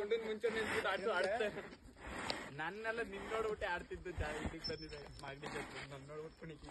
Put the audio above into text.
ಗುಂಡಿನ ಮುಂಚೆ ನಿಂತ್ಬಿಟ್ಟು ಆಡ್ತು ಆಡ್ತೆ ನನ್ನೆಲ್ಲ ನಿನ್ ನೋಡ್ಬಿಟ್ಟೆ ಆಡ್ತಿದ್ದು ಜಾಗ ಬಂದಿದೆ. ಮಾಗಡಿ ಜಾತ್ರೆ ನನ್ ನೋಡ್ಬಿಟ್ಟು ಕುಣಿಕಿ